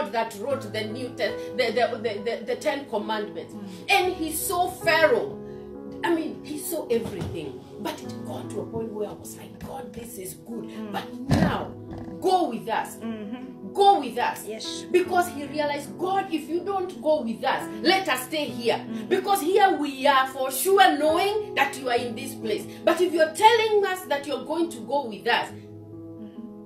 God that wrote the New Test, the, the, the, the, the Ten Commandments. And he saw Pharaoh. I mean, he saw everything. But it got to a point where I was like, God, this is good. Mm. But now, go with us. Mm-hmm. Go with us. Yes. Because he realized, God, if you don't go with us, let us stay here. Mm. Because here we are for sure knowing that you are in this place. But if you're telling us that you're going to go with us,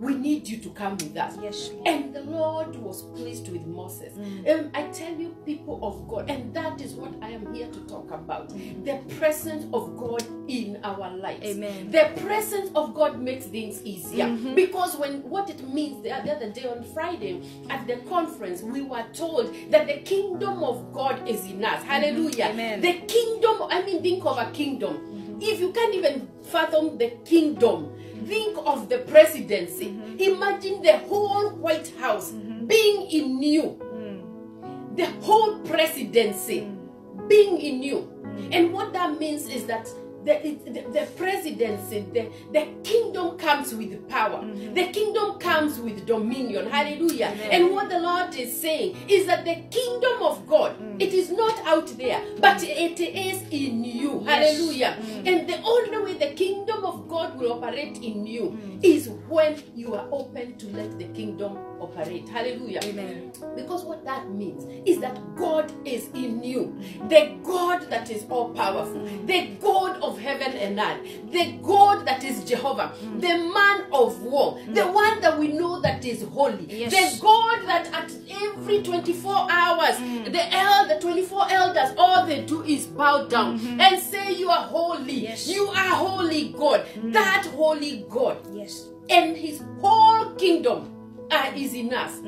we need you to come with us. Yes. And the Lord was pleased with Moses. Mm. Um, I tell you, people of God, and that is what I am here to talk about mm. the presence of God in our lives. Amen. The presence of God makes things easier mm-hmm. because when what it means the, the other day on Friday at the conference, we were told that the kingdom of God is in us. Mm-hmm. Hallelujah. Amen. The kingdom, I mean, think of a kingdom. Mm-hmm. If you can't even fathom the kingdom, think of the presidency. Mm-hmm. Imagine the whole White House mm-hmm. being in you, mm. the whole presidency mm. being in you. Mm. And what that means is that the, the, the presidency, the, the kingdom comes with power. Mm-hmm. The kingdom comes with dominion. Hallelujah. Amen. And what the Lord is saying is that the kingdom of God, mm. it is not out there, but it is in you. Yes. Hallelujah. Mm. And the only way the kingdom of God will operate in you mm. is when you are open to let the kingdom operate. Hallelujah. Amen. Because what that means is that God is in you. The God that is all powerful. Mm. The God of heaven and earth. The God that is Jehovah. Mm. The man of war. Mm. The one that we know that is holy. Yes. The God that at every 24 hours, the el- the 24 elders, all they do is bow down mm-hmm. and say, You are holy. Yes. You are holy God. That holy God Yes. and his whole kingdom uh, is in us.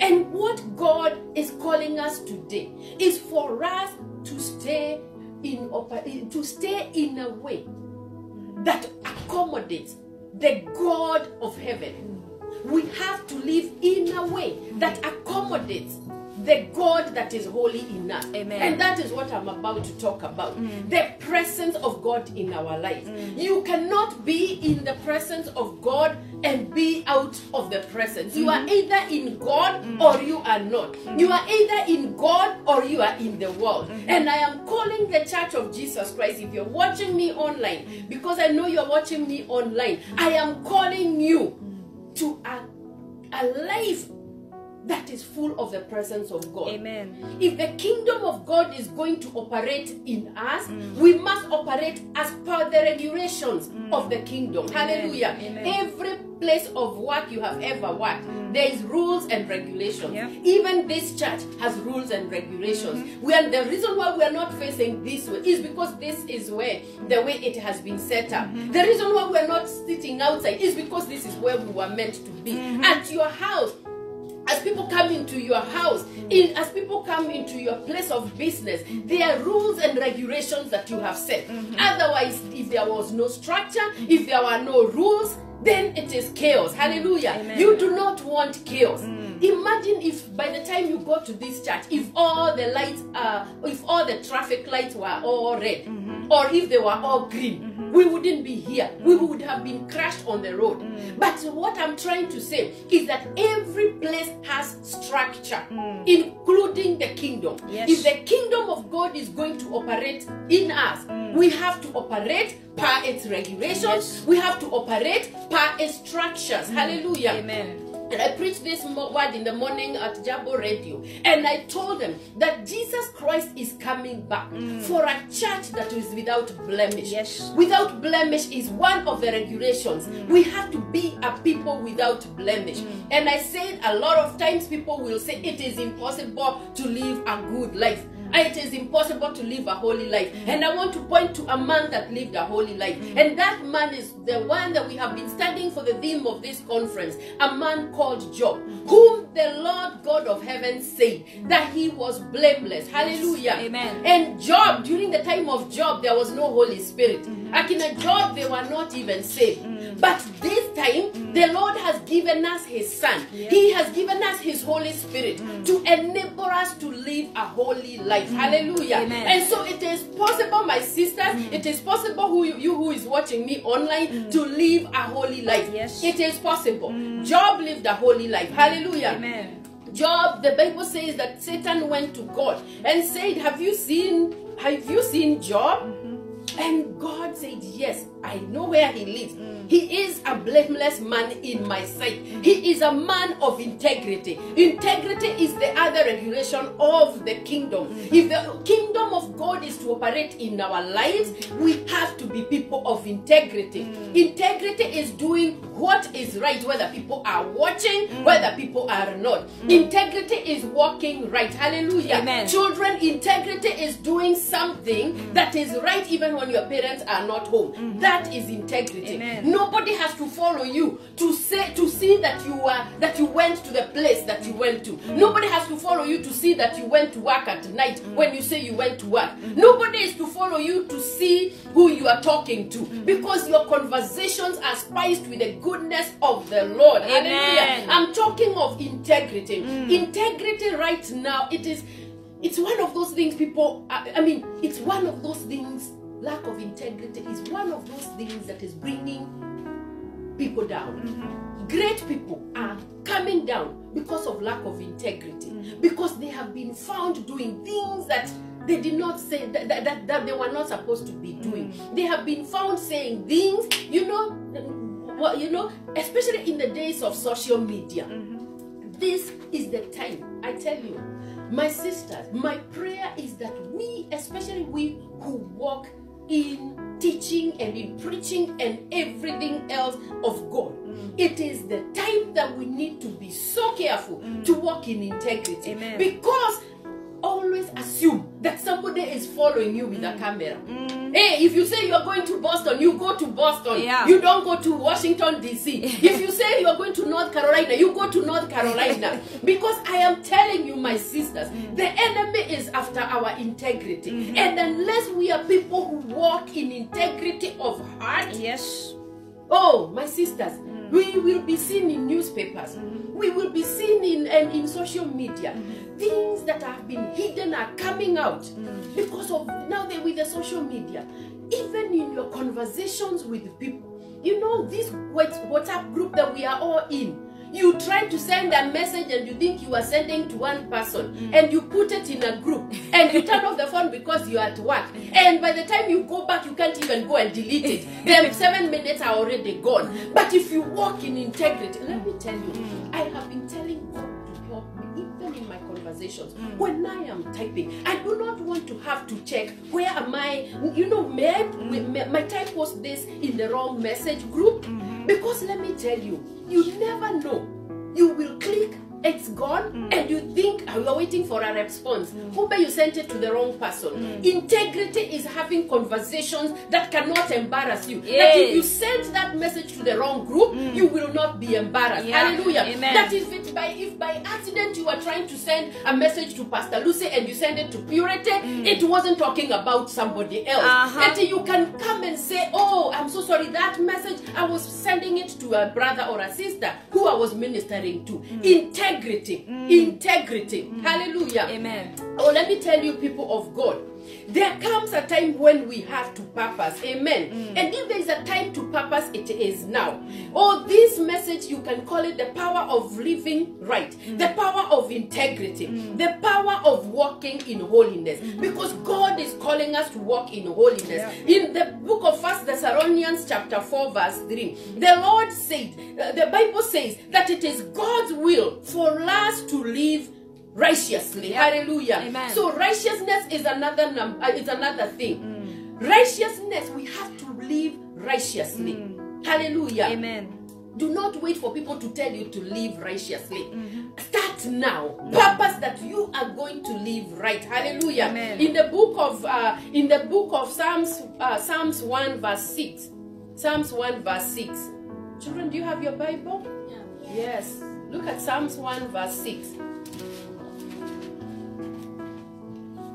And what God is calling us today is for us to stay in to stay in a way that accommodates the God of heaven. We have to live in a way that accommodates the God that is holy in us. Amen. And that is what I'm about to talk about. Mm. The presence of God in our lives. Mm. You cannot be in the presence of God and be out of the presence. You are mm. either in God or you are not. You are either in God or you are in the world. Mm-hmm. And I am calling the Church of Jesus Christ. If you're watching me online, because I know you're watching me online, I am calling you to a, a life that is full of the presence of God. Amen. If the kingdom of God is going to operate in us, we must operate as per the regulations of the kingdom. Hallelujah. Amen. Every place of work you have ever worked, mm. there is rules and regulations. Yep. Even this church has rules and regulations. Mm-hmm. We are, the reason why we are not facing this way is because this is where the way it has been set up. Mm-hmm. The reason why we are not sitting outside is because this is where we were meant to be. Mm-hmm. At your house, as people come into your house in as people come into your place of business there are rules and regulations that you have set. Mm-hmm. Otherwise if there was no structure if there were no rules then it is chaos. Hallelujah. Amen. you do not want chaos. Mm. Imagine if by the time you go to this church if all the lights uh if all the traffic lights were all red mm-hmm. or if they were all green mm-hmm. We wouldn't be here. We mm. would have been crashed on the road. Mm. But what I'm trying to say is that every place has structure, mm. including the kingdom. Yes. If the kingdom of God is going to operate in us, we have to operate per its regulations, Yes. we have to operate per its structures. Hallelujah. Amen. And I preached this word in the morning at Jabo Radio. And I told them that Jesus Christ is coming back mm. for a church that is without blemish. Yes. Without blemish is one of the regulations. Mm. We have to be a people without blemish. Mm. And I said a lot of times people will say it is impossible to live a good life. Mm. It is impossible to live a holy life. Mm. And I want to point to a man that lived a holy life. Mm. And that man is the one that we have been studying for the theme of this conference. A man called Job, whom the Lord God of heaven said that he was blameless. Hallelujah. Amen. And Job, during the time of Job, there was no Holy Spirit. Mm-hmm. Akina Job, they were not even saved. But this time, the Lord has given us His Son. He has given us His Holy Spirit to enable us to live a holy life. Mm. Hallelujah. Amen. And so it is possible, my sisters, mm. it is possible who you, you who is watching me online mm. to live a holy life. Yes. It is possible. Job lived a holy life. Hallelujah. Amen. Job, the Bible says that Satan went to God and said, Have you seen have you seen Job? Mm-hmm. And God said, Yes, I know where he lives. Mm. He is a blameless man in my sight. He is a man of integrity. Integrity is the other regulation of the kingdom. Mm. If the kingdom of God is to operate in our lives, we have to be people of integrity. Mm. Integrity is doing what is right, whether people are watching, whether people are not. Integrity is walking right. Hallelujah. Amen. Children, integrity is doing something that is right even when your parents are not home. Mm-hmm. That is integrity. Amen. Nobody has to follow you to say to see that you are that you went to the place that you went to. Nobody has to follow you to see that you went to work at night when you say you went to work. Nobody is to follow you to see who you are talking to because your conversations are spiced with the goodness of the Lord. Amen. Hallelujah. I'm talking of integrity. Mm. Integrity right now, it is it's one of those things people I, I mean, it's one of those things lack of integrity is one of those things that is bringing people down. Mm-hmm. Great people are coming down because of lack of integrity, mm-hmm. because they have been found doing things that they did not say that, that, that, that they were not supposed to be doing. Mm-hmm. They have been found saying things, you know, well, you know, especially in the days of social media. This is the time, I tell you, my sisters, my prayer is that we, especially we who walk in teaching and in preaching and everything else of God, mm. it is the time that we need to be so careful mm. to walk in integrity. Amen. Because always assume that somebody is following you with a mm. camera. Mm. Hey, if you say you're going to Boston, you go to Boston. Yeah. You don't go to Washington, D.C. if you say you're going to North Carolina, you go to North Carolina. because I am telling you, my sisters, mm. the enemy is after our integrity. Mm-hmm. And unless we are people who walk in integrity of heart, Yes. Oh, my sisters, we will be seen in newspapers. Mm-hmm. We will be seen in and in social media. Mm-hmm. Things that have been hidden are coming out because of now they with the social media. Even in your conversations with people, you know this WhatsApp group that we are all in. You try to send a message and you think you are sending to one person mm. and you put it in a group and you turn off the phone because you're at work. And by the time you go back, you can't even go and delete it. The seven minutes are already gone. But if you walk in integrity, let me tell you, mm. I have been my conversations. Mm. When I am typing, I do not want to have to check where am I, you know, I, mm. may, my type was this in the wrong message group? Mm-hmm. Because let me tell you, you never know. You will click, it's gone, mm. and you think oh, you're waiting for a response. Mm. Kumbe you sent it to the wrong person. Mm. Integrity is having conversations that cannot embarrass you. That if you Yes. send that message to the wrong group, you will not be embarrassed. Yeah. Hallelujah. Amen. That if it by if by accident you are trying to send a message to Pastor Lucy and you send it to Purity, it wasn't talking about somebody else. Uh-huh. That you can come and say, Oh, I'm so sorry, that message I was sending it to a brother or a sister who I was ministering to. Integrity. Integrity. Hallelujah. Amen. Oh, let me tell you, people of God, there comes a time when we have to purpose. Amen. Mm. And if there is a time to purpose, it is now. Oh, this message, you can call it the power of living right, mm. the power of integrity, mm. the power of walking in holiness. Mm-hmm. Because God is calling us to walk in holiness. In the book of First Thessalonians, chapter 4, verse 3, the Lord said, uh, the Bible says that it is God's will for us to live righteously. Hallelujah. Amen. So righteousness is another num- uh, is another thing. Righteousness we have to live righteously. Hallelujah. Amen. Do not wait for people to tell you to live righteously. Mm-hmm. Start now. Purpose that you are going to live right. Hallelujah. Amen. In the book of uh, in the book of Psalms uh, Psalms 1 verse 6. Psalms 1 verse 6. Children, do you have your Bible? Yes. Look at Psalms 1 verse 6.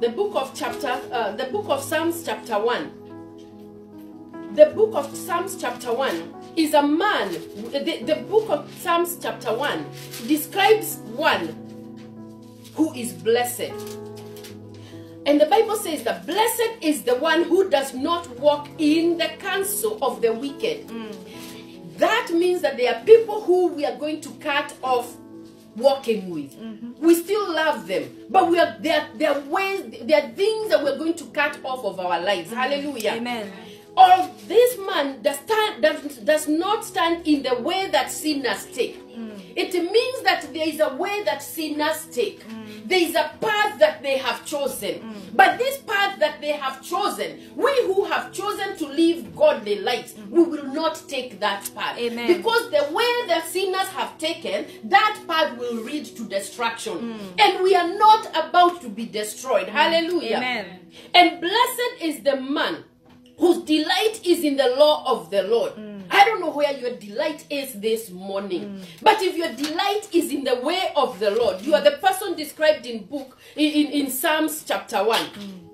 The book of chapter, uh, the book of Psalms, chapter 1. The book of Psalms, chapter 1 is a man. The, the book of Psalms, chapter 1 describes one who is blessed. And the Bible says that blessed is the one who does not walk in the counsel of the wicked. That means that there are people who we are going to cut off walking with. Mm-hmm. We still love them, but we are there. There are ways, there are things that we're going to cut off of our lives. Mm-hmm. Hallelujah. Amen. Or this man does, stand, does, does not stand in the way that sinners take. Mm. It means that there is a way that sinners take. Mm. There is a path that they have chosen. Mm. But this path that they have chosen, we who have chosen to live godly lives, mm. we will not take that path. Amen. Because the way the sinners have taken, that path will lead to destruction. And we are not about to be destroyed. Hallelujah. Amen. And blessed is the man whose delight is in the law of the Lord. I don't know where your delight is this morning, mm. but if your delight is in the way of the Lord, you are the person described in book in, in, Psalms chapter 1. Mm.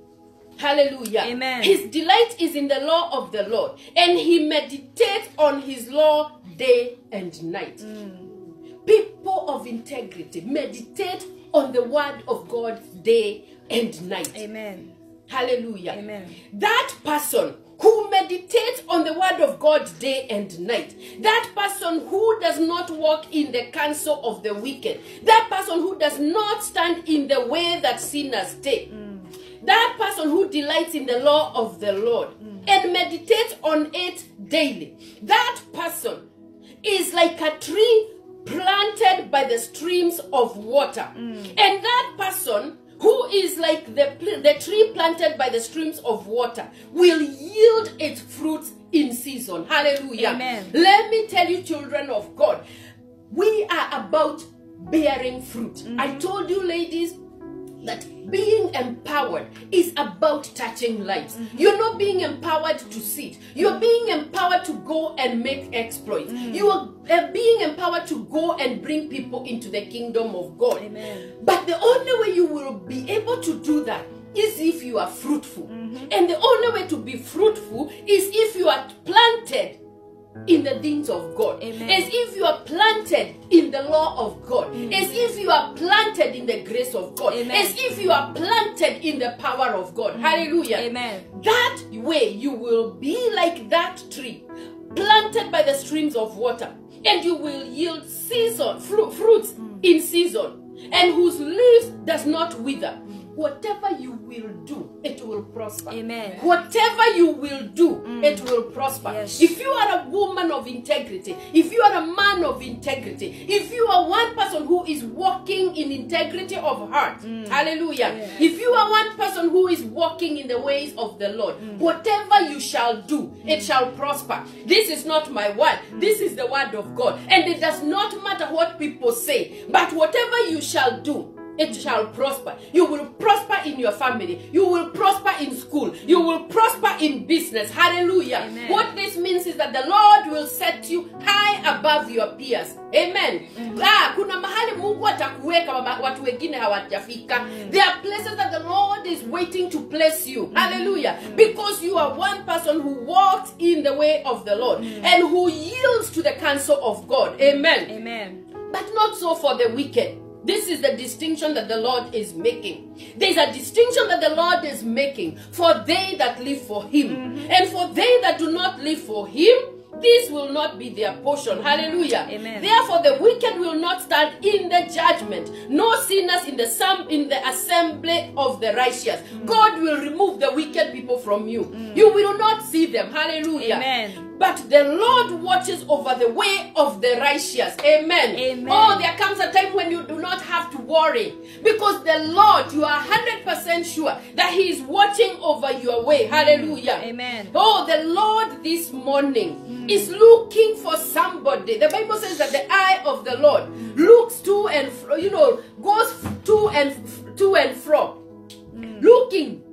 Hallelujah. Amen. His delight is in the law of the Lord, and he meditates on his law day and night. Mm. People of integrity meditate on the word of God day and night. Amen. Hallelujah. Amen. That person who meditates on the word of God day and night, that person who does not walk in the counsel of the wicked, that person who does not stand in the way that sinners take, that person who delights in the law of the Lord and meditates on it daily, that person is like a tree planted by the streams of water. And that person who is like the, the tree planted by the streams of water will yield its fruits in season. Hallelujah. Amen. Let me tell you, children of God, we are about bearing fruit. I mm-hmm. told you, ladies, that being empowered is about touching lives. Mm-hmm. You're not being empowered to sit. You're being empowered to go and make exploits. Mm-hmm. You are uh, being empowered to go and bring people into the kingdom of God. Amen. But the only way you will be able to do that is if you are fruitful. Mm-hmm. And the only way to be fruitful is if you are planted in the things of God. Amen. As if you are planted in the law of God. Mm. As if you are planted in the grace of God. Amen. As if you are planted in the power of God. Mm. Hallelujah. Amen. That way you will be like that tree planted by the streams of water and you will yield season fruit, fruits mm. in season and whose leaves does not wither whatever you will do it will prosper Amen. whatever you will do mm. it will prosper Yes. if you are a woman of integrity if you are a man of integrity if you are one person who is walking in integrity of heart mm. hallelujah Yeah. if you are one person who is walking in the ways of the Lord, mm. whatever you shall do, it shall prosper. This is not my word, this is the word of God. And it does not matter what people say, but whatever you shall do, it shall prosper. You will prosper in your family. You will prosper in school. You will prosper in business. Hallelujah. Amen. What this means is that the Lord will set you high above your peers. Amen. Ah, kuna mahali Mungu atakuweka watu wengine hawajafika. There are places that the Lord is waiting to place you. Hallelujah. Because you are one person who walks in the way of the Lord and who yields to the counsel of God. Amen. Amen. But not so for the wicked. This is the distinction that the Lord is making. There's a distinction that the Lord is making for they that live for Him. Mm-hmm. And for they that do not live for Him, this will not be their portion. Hallelujah. Amen. Therefore, the wicked will not stand in the judgment, nor sinners in the sum in the assembly of the righteous. Mm. God will remove the wicked people from you. Mm. You will not see them. Hallelujah. Amen. But the Lord watches over the way of the righteous. Amen. Amen. Oh, there comes a time when you do not have to worry because the Lord, you are 100% sure that He is watching over your way. Mm. Hallelujah. Amen. Oh, the Lord this morning mm. is looking for somebody. The Bible says that the eye of the Lord looks to and fro, you know, goes to and to and fro, mm. looking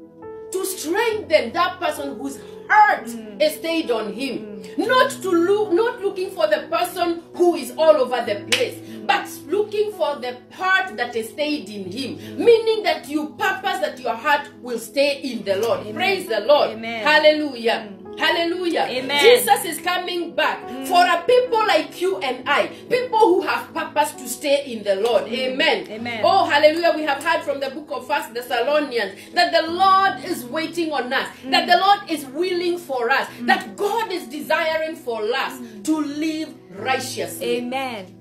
to strengthen that person whose heart mm. is stayed on him mm. not to look not looking for the person who is all over the place but looking for the heart that is stayed in Him. Mm. Meaning that you purpose that your heart will stay in the Lord. Amen. Praise the Lord. Amen. Hallelujah. Hallelujah. Amen. Jesus is coming back mm. for a people like you and I, people who have purpose to stay in the Lord. Mm. Amen. Amen. Oh, hallelujah. We have heard from the book of First Thessalonians that the Lord is waiting on us, mm. that the Lord is willing for us, that God is desiring for us to live righteously. Amen.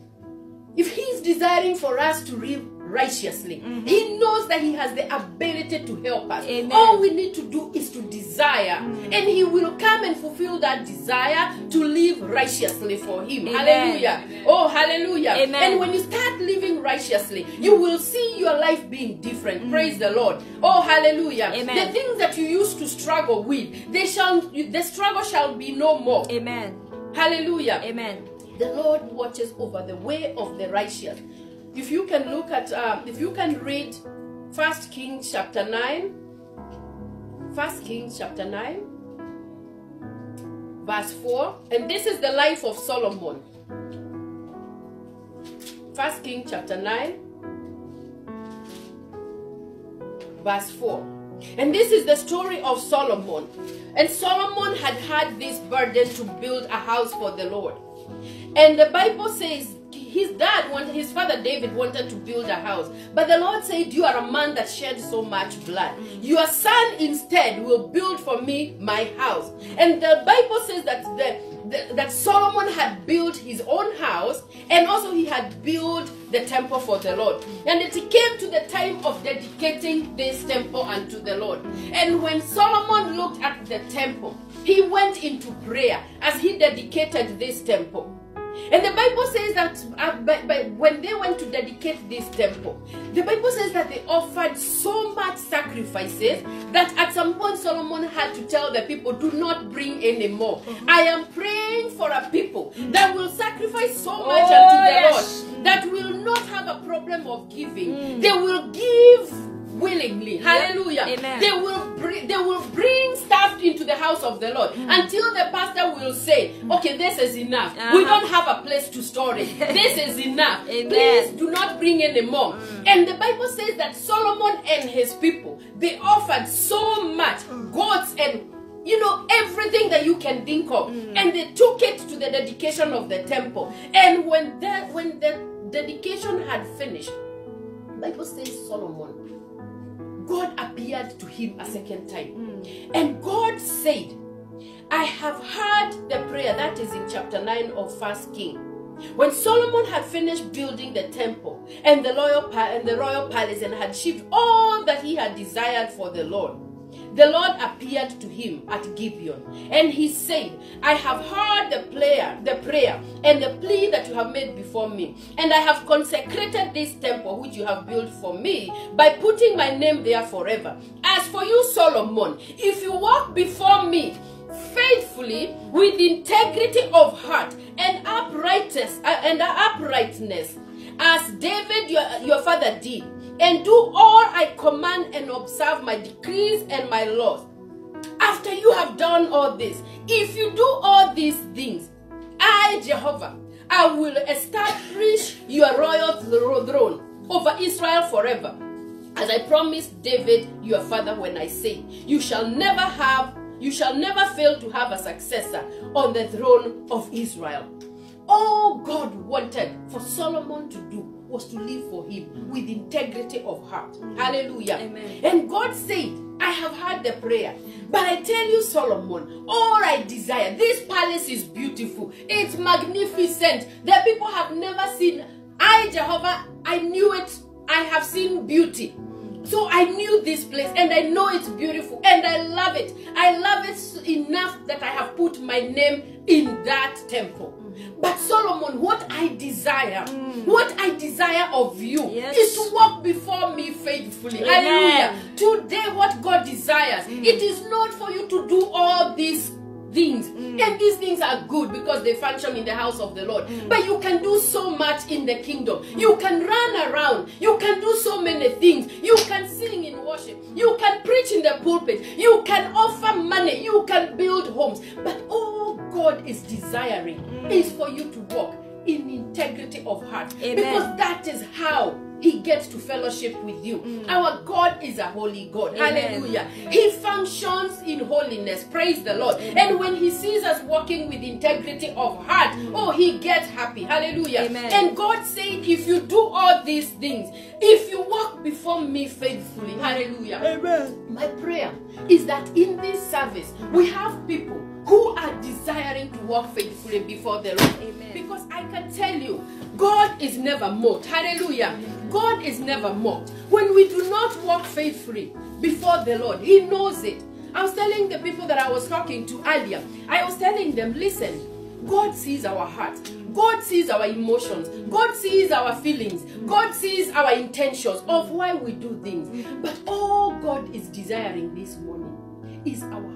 If He's desiring for us to live righteously, mm-hmm. He knows that He has the ability to help us. Amen. All we need to do is to desire, mm. and He will come and fulfill that desire to live righteously for Him. Amen. Hallelujah. Oh, hallelujah. Amen. And when you start living righteously, you will see your life being different. Mm. Praise the Lord. Oh, hallelujah. Amen. The things that you used to struggle with, they shall the struggle shall be no more. Amen. Hallelujah. Amen. The Lord watches over the way of the righteous. If you can look at, um, if you can read First Kings chapter 9, First Kings chapter 9, verse 4, and this is the life of Solomon. First King chapter 9, verse 4. And this is the story of Solomon. And Solomon had had this burden to build a house for the Lord. And the Bible says his dad wanted, his father David wanted to build a house. But the Lord said, You are a man that shed so much blood. Your son instead will build for me my house. And the Bible says that the, that Solomon had built his own house and also he had built the temple for the Lord. And it came to the time of dedicating this temple unto the Lord. And when Solomon looked at the temple, he went into prayer as he dedicated this temple. And the Bible says that uh, but, but when they went to dedicate this temple, the Bible says that they offered so much sacrifices that at some point Solomon had to tell the people, Do not bring any more. Mm-hmm. I am praying for a people mm. that will sacrifice so oh, much Oh, unto the yes. Lord that will not have a problem of giving. Mm. They will give willingly. Hallelujah. Amen. They will bring they will bring stuff into the house of the Lord mm. until the pastor will say, mm. Okay, this is enough. We Uh-huh. don't have a place to store it. this is enough. Amen. Please do not bring any more. Mm. And the Bible says that Solomon and his people they offered so much goats and you know everything that you can think of and they took it to the dedication of the temple and when that when the dedication had finished bible says solomon God appeared to him a second time. Mm. And God said, I have heard the prayer that is in chapter 9 of First King. When Solomon had finished building the temple and the royal and the royal palace and had achieved all that he had desired for the Lord, the Lord appeared to him at Gibeon, and he said, I have heard the prayer, the prayer and the plea that you have made before me, and I have consecrated this temple which you have built for me by putting my name there forever. As for you, Solomon, if you walk before me faithfully with integrity of heart and uprightness uh, and uprightness, as David your, your father did, and do all I command and observe my decrees and my laws. After you have done all this, if you do all these things, I, Jehovah, I will establish your royal thro- throne over Israel forever. As I promised David, your father, when I say, You shall never have, you shall never fail to have a successor on the throne of Israel. All God wanted for Solomon to do was to live for him with integrity of heart. Mm. Hallelujah. Amen. And God said, I have heard the prayer. But I tell you, Solomon, all I desire, this palace is beautiful. It's magnificent. The people have never seen. I, Jehovah, I knew it. I have seen beauty. So I knew this place and I know it's beautiful and I love it. I love it enough that I have put my name in that temple. But Solomon, what I desire, mm. what I desire of you Yes. is to walk before me faithfully. Amen. Hallelujah. Today, what God desires, mm. it is not for you to do all these things. Mm. And these things are good because they function in the house of the Lord. But you can do so much in the kingdom. You can run around. You can do so many things. You can sing in worship. You can preach in the pulpit. You can offer money. You can build homes. But all God is desiring is for you to walk in integrity of heart. Amen. Because that is how he gets to fellowship with you. Our God is a holy God. Mm. Amen. Hallelujah. He functions in holiness. Praise the Lord. And when he sees us walking with integrity of heart, oh, he gets happy. Hallelujah. Mm. Amen. And God said, if you do all these things, if you walk before me faithfully, hallelujah. Amen. My prayer is that in this service, we have people who are desiring to walk faithfully before the Lord. Amen. Because I can tell you, God is never mocked. Hallelujah. God is never mocked. When we do not walk faithfully before the Lord, He knows it. I was telling the people that I was talking to earlier, I was telling them, listen, God sees our hearts. God sees our emotions. God sees our feelings. God sees our intentions of why we do things. But all God is desiring this morning is our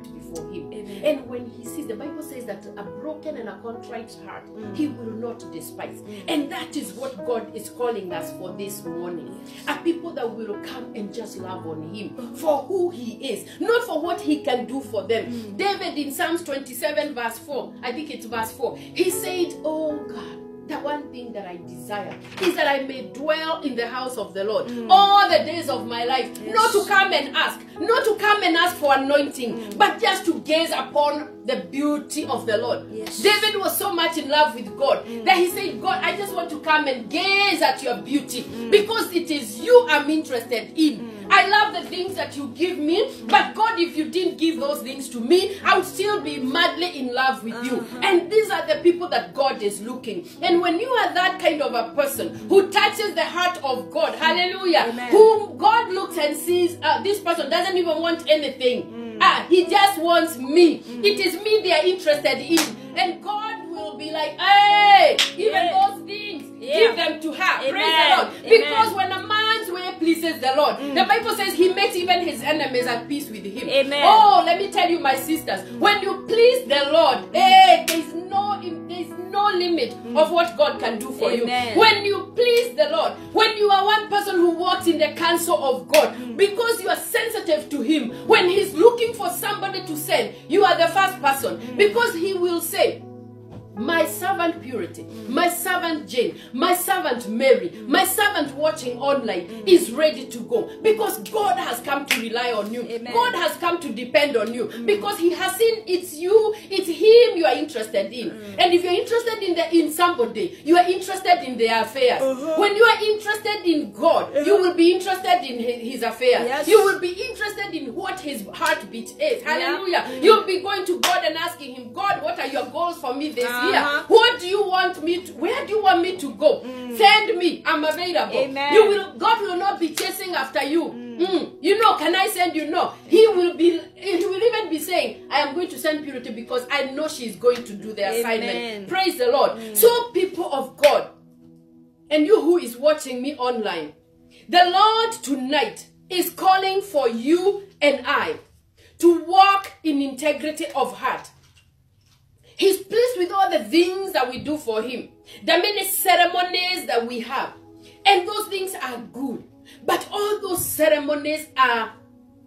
hearts to be upright before Him. Amen. And when He sees, the Bible says that a broken and a contrite heart mm. He will not despise. Mm. And that is what God is calling us for this morning. A people that will come and just love on Him for who He is, not for what He can do for them. Mm. David in Psalms 27, verse 4, I think it's verse 4, he said, Oh God. The one thing that I desire is that I may dwell in the house of the Lord mm. all the days of my life. Not to come and ask, not to come and ask for anointing, mm. but just to gaze upon the beauty of the Lord. Yes. David was so much in love with God mm. that he said, God, I just want to come and gaze at your beauty because it is you I'm interested in. I love the things that you give me, but God, if you didn't give those things to me, I would still be madly in love with you. And these are the people that God is looking. And when you are that kind of a person who touches the heart of God, hallelujah, Amen. whom God looks and sees, uh, this person doesn't even want anything. Ah, he just wants me. It is me they are interested in. And God will be like, hey, even Yeah. those things, Yeah. give them to her. Praise the Lord. Amen. Because when a man's way pleases the Lord, mm. the Bible says he makes even his enemies at peace with him. Amen. Oh, let me tell you, my sisters, when you please the Lord, hey, there's no there's no limit mm. of what God can do for Amen. you. When you please the Lord, when you are one person who walks in the counsel of God, mm. because you are sensitive to Him, when He's looking for somebody to send, you are the first person. Because He will say, my servant Purity, my servant Jane, my servant Mary, my servant watching online is ready to go because God has come to rely on you. Amen. God has come to depend on you because He has seen it's you, it's Him you are interested in. Mm. And if you're interested in the in somebody, you are interested in their affairs. Uh-huh. When you are interested in God, uh-huh. you will be interested in His, his affairs. Yes. You will be interested in what His heartbeat is. Hallelujah. Mm. You'll be going to God and asking Him, God, what are your goals for me this Uh-huh. year? Uh-huh. What do you want me to? Where do you want me to go? Mm. Send me. I'm available. Amen. You will. God will not be chasing after you. Mm. mm. You know, can I send you? No. He will be. He will even be saying, "I am going to send Purity because I know she is going to do the Amen. assignment." Praise the Lord. Mm. So, people of God, and you who is watching me online, the Lord tonight is calling for you and I to walk in integrity of heart. He's pleased with all the things that we do for him, the many ceremonies that we have. And those things are good. But all those ceremonies are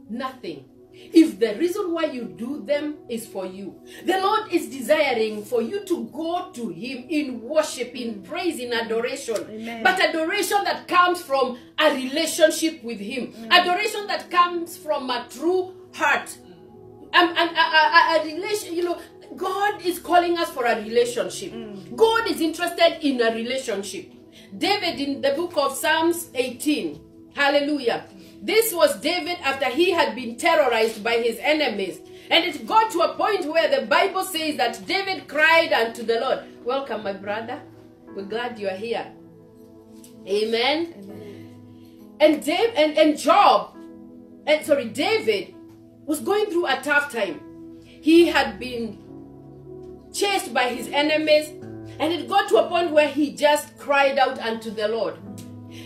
nothing. If the reason why you do them is for you, the Lord is desiring for you to go to Him in worship, in praise, in adoration. Amen. But adoration that comes from a relationship with Him, adoration that comes from a true heart um, and a, a, a, a relation, you know, God is calling us for a relationship. Mm. God is interested in a relationship. David in the book of Psalms 18, hallelujah. This was David after he had been terrorized by his enemies. And it got to a point where the Bible says that David cried unto the Lord. Welcome, my brother. We're glad you are here. Amen. And Dave and, and Job, and sorry, David was going through a tough time. He had been chased by his enemies, and it got to a point where he just cried out unto the Lord.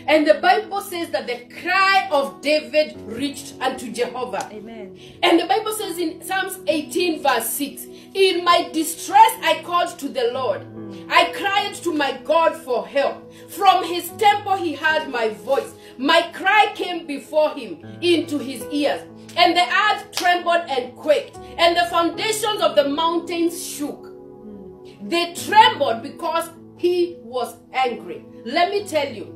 And the Bible says that the cry of David reached unto Jehovah. Amen. And the Bible says in Psalms 18, verse 6 In my distress I called to the Lord. I cried to my God for help. From his temple he heard my voice. My cry came before him into his ears. And the earth trembled and quaked, and the foundations of the mountains shook. They trembled because he was angry. Let me tell you,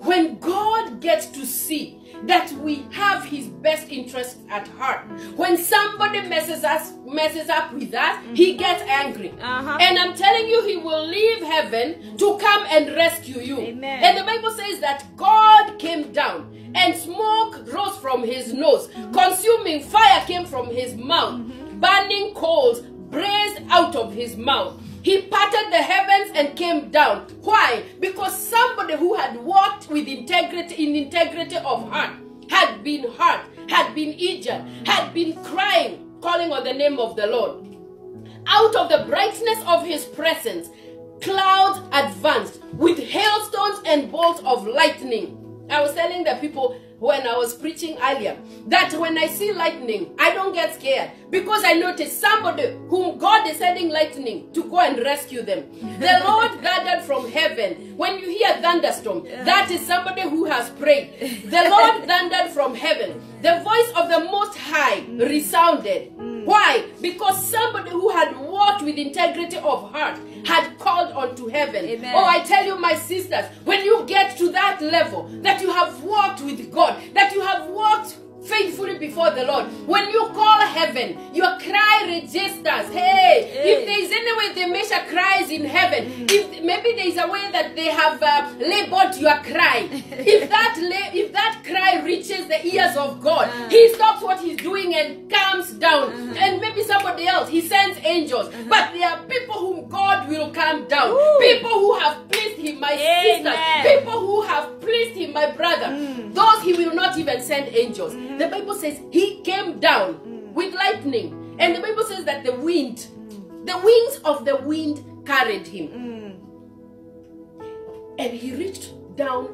when God gets to see that we have his best interest at heart, when somebody messes us messes up with us, he mm-hmm. gets angry. Uh-huh. And I'm telling you, he will leave heaven to come and rescue you. Amen. And the Bible says that God came down and smoke rose from his nose, mm-hmm. consuming fire came from his mouth, mm-hmm. burning coals blazed out of his mouth. He parted the heavens and came down. Why? Because somebody who had walked with integrity in integrity of heart had been hurt, had been injured, had been crying, calling on the name of the Lord. Out of the brightness of his presence, clouds advanced with hailstones and bolts of lightning. I was telling the people when I was preaching earlier that when I see lightning, I don't get scared because I notice somebody whom God is sending lightning to go and rescue them. The Lord thundered from heaven. When you hear thunderstorm, that is somebody who has prayed. The Lord thundered from heaven. The voice of the Most High resounded. Mm. Why? Because somebody who had walked with integrity of heart had called unto heaven. Amen. Oh, I tell you, my sisters, when you get to that level, that you have walked with God, that you have walked faithfully before the Lord, when you call heaven, your cry registers. Hey, if there is any way they measure cries in heaven, if maybe there is a way that they have uh, labeled your cry, if that if that cry reaches the ears of God, uh-huh. He stops what He's doing and comes down. Uh-huh. And maybe somebody else, He sends angels, uh-huh. but there are people whom God will come down. Woo. People who have pleased Him, my Amen. sisters. People who have pleased Him, my brother. Mm. Those He will not even send angels. Mm-hmm. The Bible says He came down with lightning, and the Bible says that the wind, the wings of the wind carried Him, and He reached down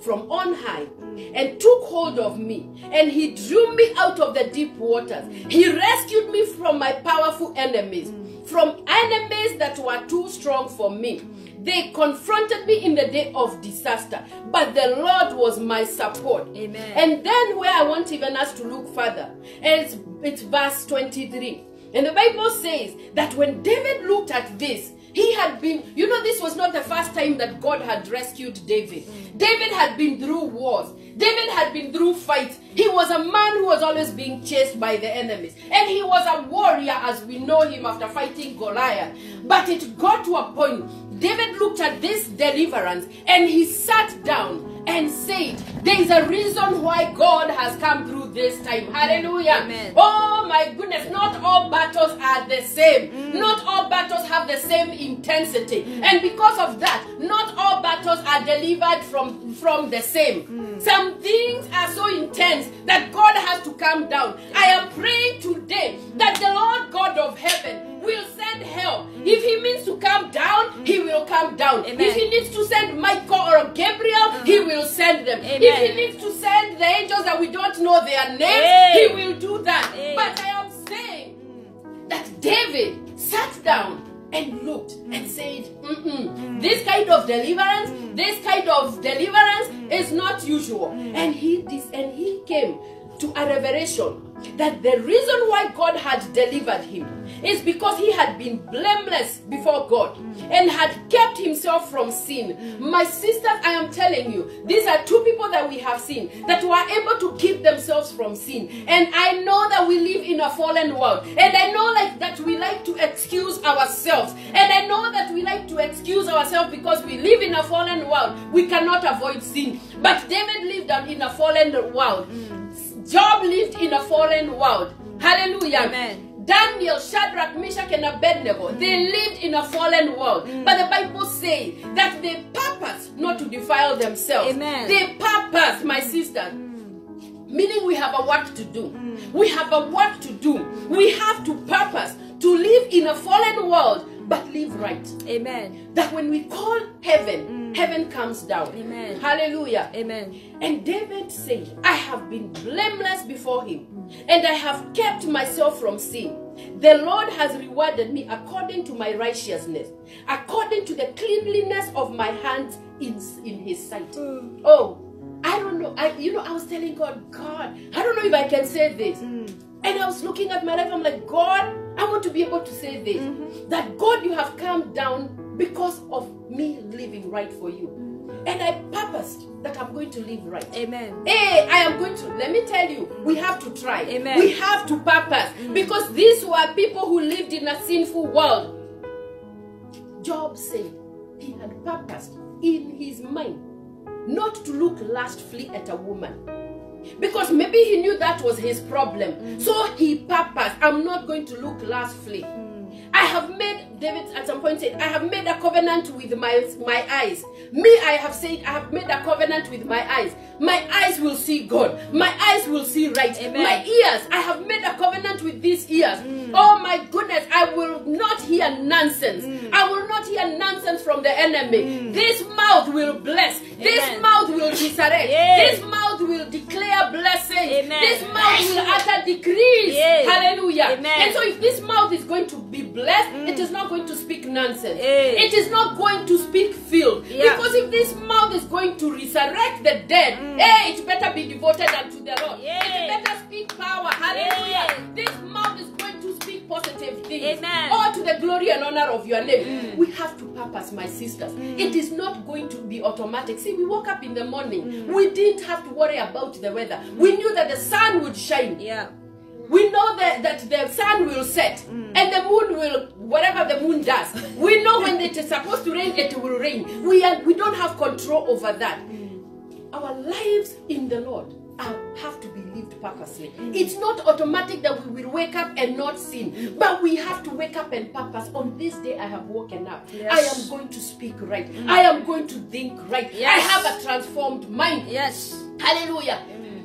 from on high and took hold of me. And he drew me out of the deep waters. He rescued me from my powerful enemies from enemies that were too strong for me they confronted me in the day of disaster but the lord was my support Amen. and then where i want even us to look further it's, it's verse 23 and the bible says that when david looked at this he had been, you know, this was not the first time that God had rescued David. Mm. David had been through wars. David had been through fights. He was a man who was always being chased by the enemies. And he was a warrior as we know him after fighting Goliath. But it got to a point, David looked at this deliverance and he sat down and said, There is a reason why God has come through this time. Hallelujah. Amen. Oh my goodness, not all battles are the same. Mm. Not all battles have the same intensity. And because of that, not all battles are delivered from, from the same. Mm. Some things are so intense that God has to come down. I am praying today that the Lord God of heaven will send help. If he means to come down, he will come down. Amen. If he needs to send Michael or Gabriel, he uh-huh. will send them. If he needs to send the angels that we don't know their names, Hey. he will do that. Hey. But I am saying that David sat down and looked and said, Mm-mm, This kind of deliverance, this kind of deliverance is not usual. And he and he came to a revelation that the reason why God had delivered him is because he had been blameless before God and had kept himself from sin. My sisters, I am telling you, these are two people that we have seen that were able to keep themselves from sin. And I know that we live in a fallen world. And I know like that we like to excuse ourselves. And I know that we like to excuse ourselves because we live in a fallen world. We cannot avoid sin. But David lived in a fallen world. Job lived in a fallen world. Hallelujah. Amen. Daniel, Shadrach, Meshach, and Abednego, they lived in a fallen world. Mm. But the Bible says that they purpose not to defile themselves. Amen. They purpose, my sister. Mm. Meaning we have a work to do. Mm. We have a work to do. We have to purpose to live in a fallen world, but live right. Amen. That when we call heaven, heaven comes down. Amen. Hallelujah. Amen. And David said, I have been blameless before him, and I have kept myself from sin. The Lord has rewarded me according to my righteousness, according to the cleanliness of my hands in, in his sight. Mm. Oh, I don't know. I you know, I was telling God, God, I don't know if I can say this. Mm. And I was looking at my life, I'm like, God, I want to be able to say this mm-hmm. that God, you have come down because of me living right for you. And I purposed that I'm going to live right. Amen. Hey, I am going to, let me tell you, we have to try. Amen. We have to purpose. Mm. Because these were people who lived in a sinful world. Job said he had purposed in his mind not to look lustfully at a woman. Because maybe he knew that was his problem. Mm. So he purposed, I'm not going to look lustfully. Mm. I have made, David at some point said, I have made a covenant with my, my eyes. Me, I have said, I have made a covenant with my eyes. My eyes will see God. My eyes will see right. Amen. My ears, I have made a covenant with these ears. Mm. Oh my goodness, I will not hear nonsense. Mm. I will not hear nonsense from the enemy. Mm. This mouth will bless. This mouth will resurrect. Yes. This mouth will declare blessings. Amen. This mouth will utter decrees. Yes. Hallelujah. Amen. And so if this mouth is going to be blessed, mm. it is not going to speak nonsense. Yes. It is not going to speak filth. Yeah. Because if this mouth is going to resurrect the dead, mm. hey, it better be devoted unto the Lord. Yes. It better speak power. Hallelujah. This mouth is going to speak positive things. Amen. All to the glory and honor of your name. Mm. We have to purpose, my sisters. Mm. It is not going to be automatic. See, we woke up in the morning. Mm. We didn't have to worry about the weather. We knew that the sun would shine. Yeah. We know that, that the sun will set and the moon will, whatever the moon does. We know when it is supposed to rain, it will rain. We, are, we don't have control over that. Our lives in the Lord are, have to purposely. It's not automatic that we will wake up and not sin, but we have to wake up and purpose. On this day, I have woken up. Yes. I am going to speak right. I am going to think right. I have a transformed mind. Yes. Hallelujah.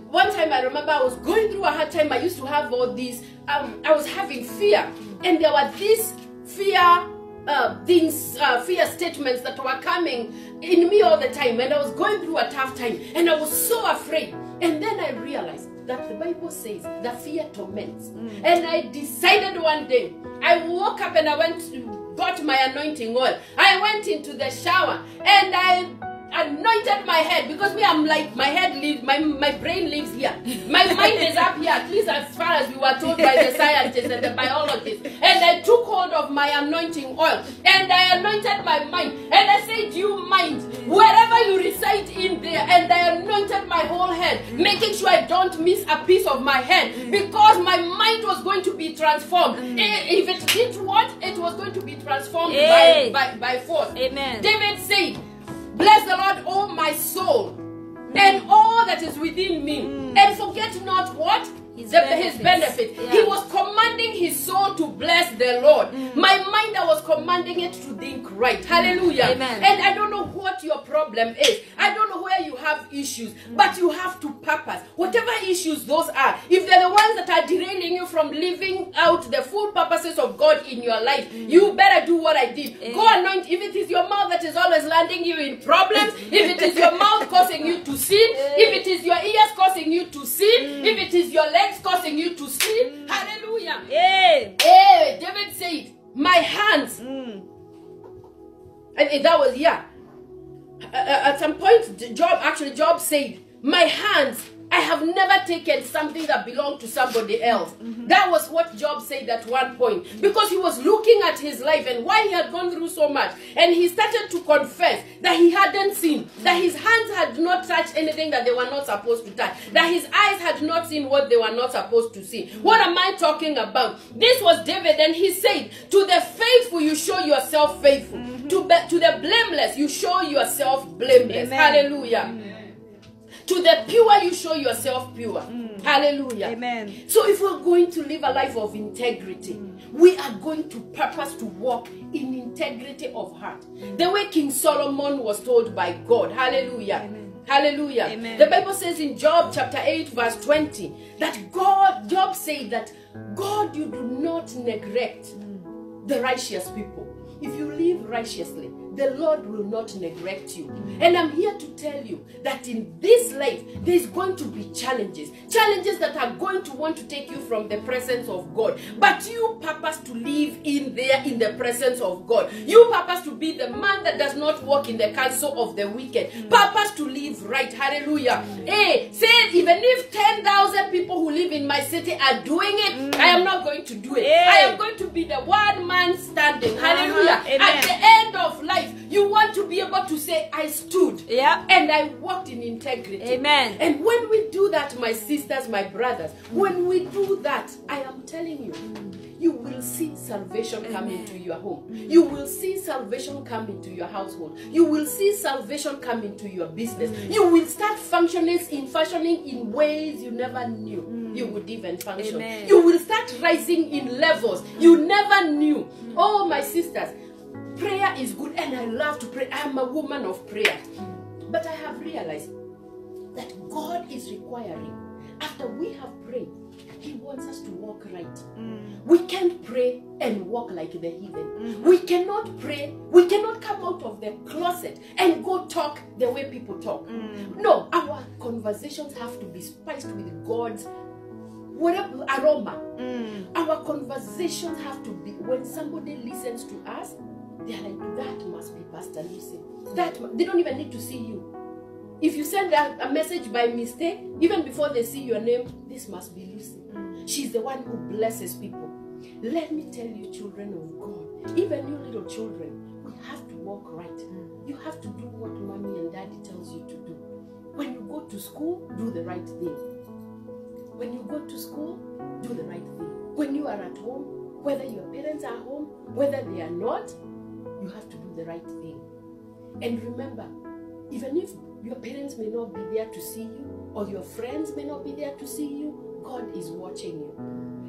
One time I remember I was going through a hard time. I used to have all these, um, I was having fear. And there were these fear uh, things, uh, fear statements that were coming in me all the time. And I was going through a tough time. And I was so afraid. And then I realized that the Bible says that fear torments. Mm. And I decided one day, I woke up and I went to, got my anointing oil. I went into the shower and I anointed my head because me I'm like my head lives my my brain lives here. My mind is up here at least as far as we were told by the scientists and the biologists. And I took hold of my anointing oil and I anointed my mind and I said you mind wherever you reside in there and I anointed my whole head making sure I don't miss a piece of my head because my mind was going to be transformed. Eh, if it did what it was going to be transformed Hey. by, by by force. Amen. David said, Bless the Lord, O my soul, and all that is within me, mm. and forget not what? His The- his benefit. Yeah. He was commanding his soul to bless the Lord. Mm. My mind, I was commanding it to think right. Hallelujah. Amen. And I don't know what your problem is. I don't know where you issues, but you have to purpose. Whatever issues those are, if they're the ones that are derailing you from living out the full purposes of God in your life, mm. you better do what I did. Eh. Go anoint. If it is your mouth that is always landing you in problems, if it is your mouth causing you to sin, eh. if it is your ears causing you to sin, mm. if it is your legs causing you to sin, mm. hallelujah. Hey. Hey, David said, My hands. And that was, yeah. Uh, uh, at some point, Job, actually, Job said, My hands, I have never taken something that belonged to somebody else. Mm-hmm. That was what Job said at one point. Mm-hmm. Because he was looking at his life and why he had gone through so much. And he started to confess that he hadn't seen, that his hands had not touched anything that they were not supposed to touch, that his eyes had not seen what they were not supposed to see. Mm-hmm. What am I talking about? This was David, and he said, To the faithful, you show yourself faithful. To, be, to the blameless, you show yourself blameless. Amen. Hallelujah. To the pure, you show yourself pure. Mm. Hallelujah. Amen. So, if we're going to live a life of integrity, mm. we are going to purpose to walk in integrity of heart. The way King Solomon was told by God. Hallelujah. Amen. Hallelujah. Amen. The Bible says in Job chapter 8, verse 20, that God, Job said that God, you do not neglect mm. the righteous people. if you live righteously, the Lord will not neglect you. And I'm here to tell you that in this life, there's going to be challenges. Challenges that are going to want to take you from the presence of God. But you purpose to live in there in the presence of God. You purpose to be the man that does not walk in the counsel of the wicked. Purpose to live right. Hallelujah. Hey, say even if 10,000 people who live in my city are doing it, I am not going to do it. I am going to be the one man standing. Hallelujah. Uh-huh. At the end of life, you want to be able to say, I stood Yeah. and I walked in integrity. Amen. And when we do that, my sisters, my brothers, when we do that, I am telling you, you will see salvation come Amen. into your home. You will see salvation come into your household. You will see salvation come into your business. Mm. You will start functioning in functioning in ways you never knew mm. you would even function. Amen. You will start rising in levels you never knew. Mm. Oh, my sisters, prayer is good and I love to pray. I am a woman of prayer. But I have realized that God is requiring, after we have prayed, He wants us to walk right. Mm. We can't pray and walk like the heathen. Mm-hmm. We cannot pray, we cannot come out of the closet and go talk the way people talk. Mm. No, our conversations have to be spiced with God's whatever aroma. Mm. Our conversations have to be when somebody listens to us, they're like, that must be Pastor Lucy. That they don't even need to see you. If you send a, a message by mistake, even before they see your name, this must be Lucy. She's the one who blesses people. Let me tell you, children of God, even you little children, we have to walk right. You have to do what mommy and daddy tells you to do. When you go to school, do the right thing. When you go to school, do the right thing. When you are at home, whether your parents are home, whether they are not, you have to do the right thing. And remember, even if your parents may not be there to see you, or your friends may not be there to see you, God is watching you.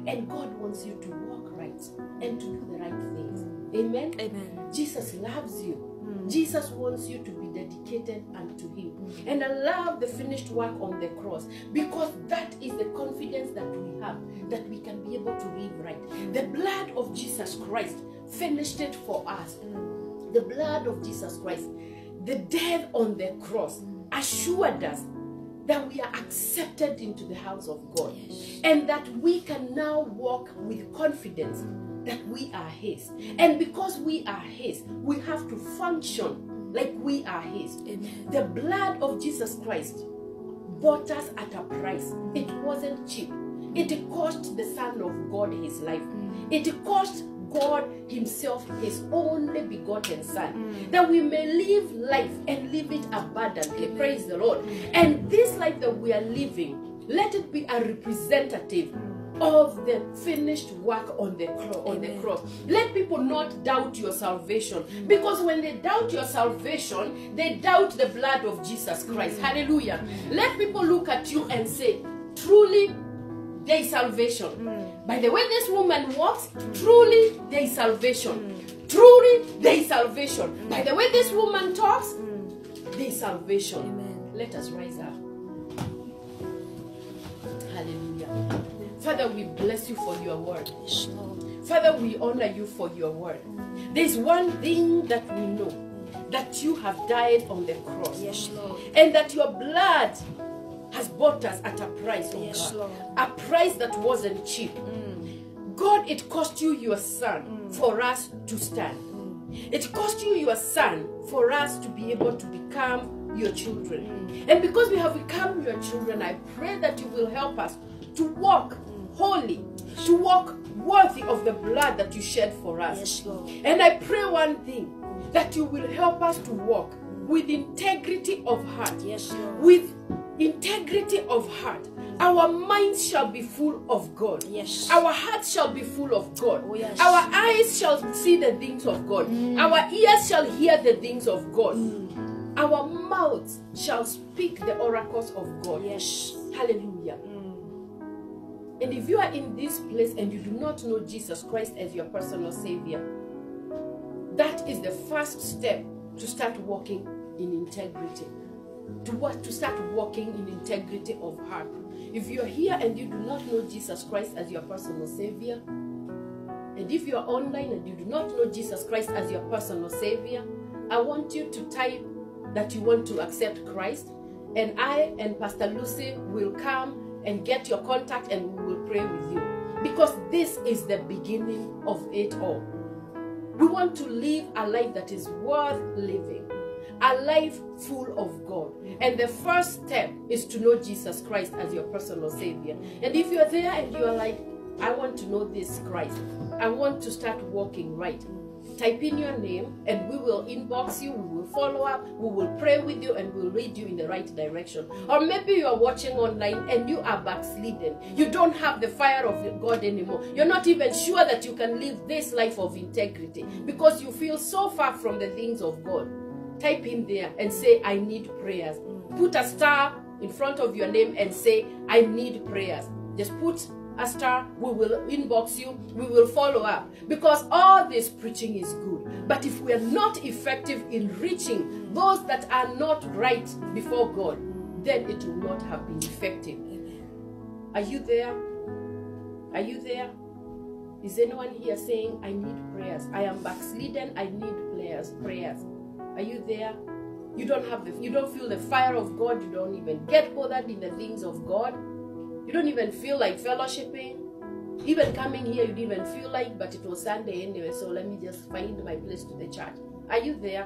And God wants you to walk right and to do the right things. Amen? Amen. Jesus loves you. Hmm. Jesus wants you to be dedicated unto Him. And I love the finished work on the cross because that is the confidence that we have that we can be able to live right. The blood of Jesus Christ finished it for us. Mm. The blood of Jesus Christ, the death on the cross, assured us that we are accepted into the house of God and that we can now walk with confidence that we are His. And because we are His, we have to function like we are His. Amen. The blood of Jesus Christ bought us at a price. It wasn't cheap. It cost the Son of God his life. Mm. It cost God Himself His only begotten Son, mm. that we may live life and live it abundantly. Praise the Lord. Mm. And this life that we are living, let it be a representative of the finished work on the cross on the cross. Let people not doubt your salvation. Mm. Because when they doubt your salvation they doubt the blood of jesus christ. Hallelujah. Let people look at you and say truly there is salvation mm. by the way this woman walks truly there is salvation mm. truly there is salvation mm. by the way this woman talks there is salvation. Amen. let us rise up. Hallelujah. Father we bless you for your word. Father, we honor you for your word. There's one thing that we know that you have died on the cross. Yes, Lord. and that your blood bought us at a price, oh Yes, God. Lord. A price that wasn't cheap. Mm. God, it cost you your son mm. for us to stand. Mm. It cost you your son for us to be able to become your children. And because we have become your children, I pray that you will help us to walk holy, to walk worthy of the blood that you shed for us. Yes, Lord. And I pray one thing that you will help us to walk with integrity of heart. Yes, Lord. With integrity of heart. Our minds shall be full of God. Yes. Our hearts shall be full of God. Oh, yes. Our eyes shall see the things of God. Mm. Our ears shall hear the things of God. Mm. Our mouths shall speak the oracles of God. Yes. Hallelujah. Mm. And if you are in this place and you do not know Jesus Christ as your personal Savior, that is the first step to start walking in integrity. To what to start walking in integrity of heart. If you're here and you do not know Jesus Christ as your personal Savior, and And if you are online and you do not know Jesus Christ as your personal Savior, I want you to type that you want to accept Christ. And I and Pastor Lucy will come and get your contact and we will pray with you. Because this is the beginning of it all. We want to live a life that is worth living, a life full of God. And the first step is to know Jesus Christ as your personal Savior. And if you're there and you're like, I want to know this Christ, I want to start walking right. Type in your name and we will inbox you, we will follow up, we will pray with you, and we'll lead you in the right direction. Or maybe you are watching online and you are backslidden. You don't have the fire of God anymore. You're not even sure that you can live this life of integrity because you feel so far from the things of God. Type in there and say, I need prayers. Mm. Put a star in front of your name and say, I need prayers. Just put a star, we will inbox you, we will follow up. Because all this preaching is good. But if we are not effective in reaching mm. those that are not right before God, mm. then it will not have been effective. Are you there? Are you there? Is anyone here saying, I need prayers? I am backslidden, I need prayers, prayers. Are you there? You don't have the you don't feel the fire of God, you don't even get bothered in the things of God. You don't even feel like fellowshipping. Even coming here, you didn't even feel like, but it was Sunday anyway, so let me just find my place to the church. Are you there?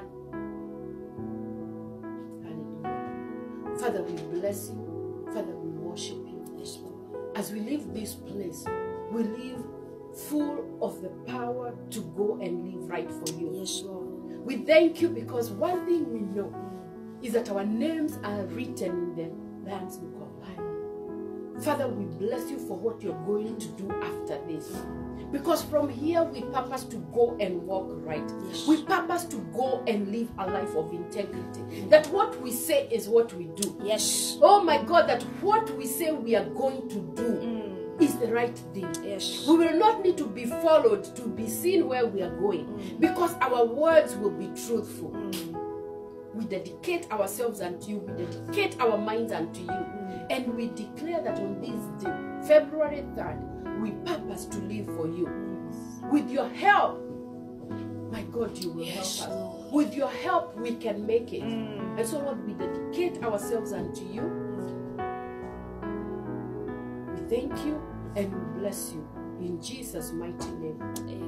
Hallelujah. Father, we bless you. Father, we worship you. As we leave this place, we leave full of the power to go and live right for you. Yes, Lord. We thank you because one thing we know is that our names are written in the Lamb's Book of Life. Father, we bless you for what you're going to do after this. Because from here we purpose to go and walk right. Yes. We purpose to go and live a life of integrity. That what we say is what we do. Yes. Oh my God, that what we say we are going to do Mm. Is the right thing. Yes. We will not need to be followed to be seen where we are going because our words will be truthful. Mm. We dedicate ourselves unto you, we dedicate our minds unto you, and we declare that on this day, February 3rd, we purpose to live for you. With your help, my God, you will Yes, help us. With your help, we can make it. Mm. And so, Lord, we dedicate ourselves unto you. We thank you and bless you. In Jesus' mighty name.